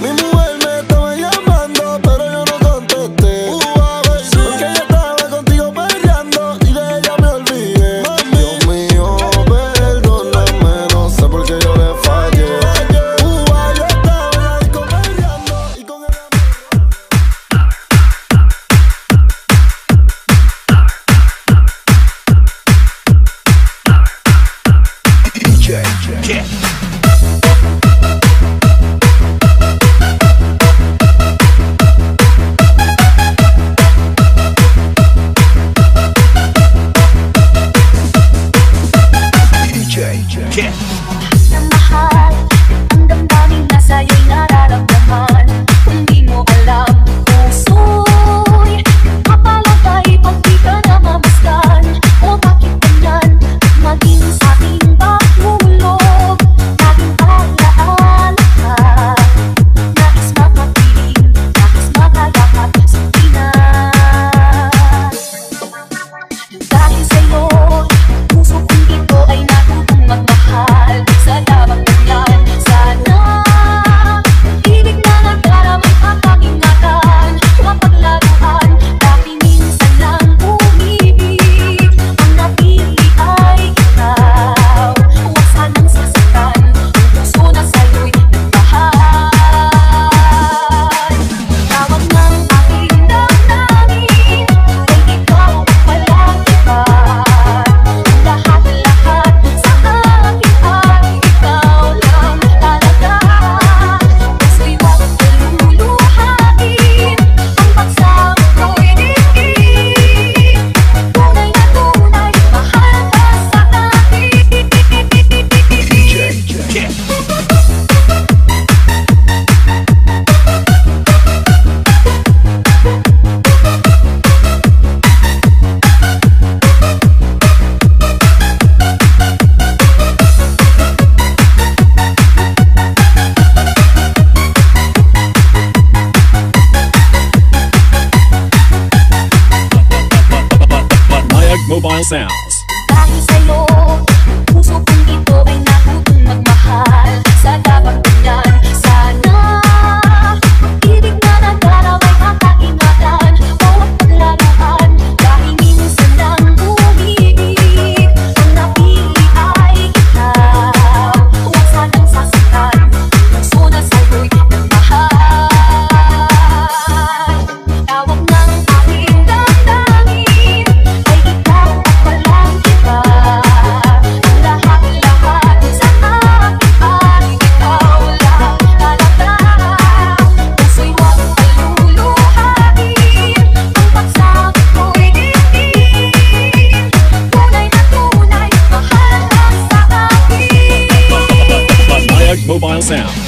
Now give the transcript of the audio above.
Mi mujer me estaba llamando, pero yo no contesté. porque yo estaba contigo perreando y de ella me olvidé. Dios mío, perdóname, no sé por qué yo le fallé. Uba, yo estaba contigo berrando y con el amor. Get. mobile sounds. sound.